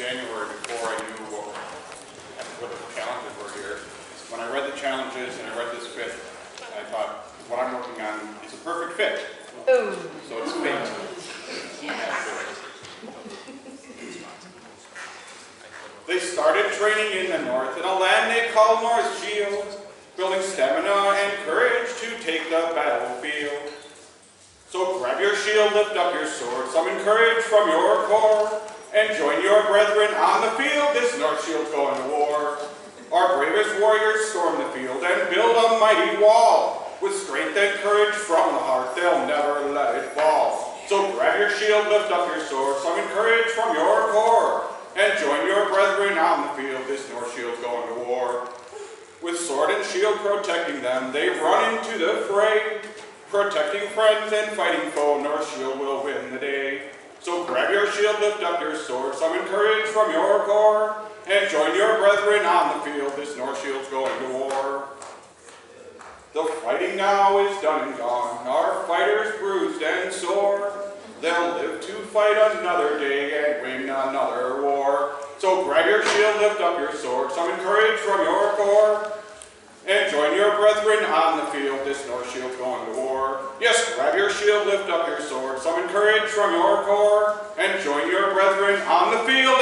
January before I knew what, what the challenges were here. When I read the challenges and I read this fit, I thought, what I'm working on is a perfect fit. So it's fate. They started training in the north in a land they call North Shield, building stamina and courage to take the battlefield. So grab your shield, lift up your sword, summon courage from your core, and join your brethren on the field. This Northshield's going to war. Our bravest warriors storm the field and build a mighty wall. With strength and courage from the heart, they'll never let it fall. So grab your shield, lift up your sword, summon courage from your core, and join your brethren on the field. This Northshield's going to war. With sword and shield protecting them, they run into the fray. Protecting friends and fighting foe, Northshield will win grab your shield, lift up your sword, summon courage from your core, and join your brethren on the field. This Northshield's going to war. The fighting now is done and gone, our fighters bruised and sore. They'll live to fight another day and win another war. So grab your shield, lift up your sword, summon courage from your core, brethren on the field. This Northshield's going to war. Yes, grab your shield, lift up your sword, summon courage from your core, and join your brethren on the field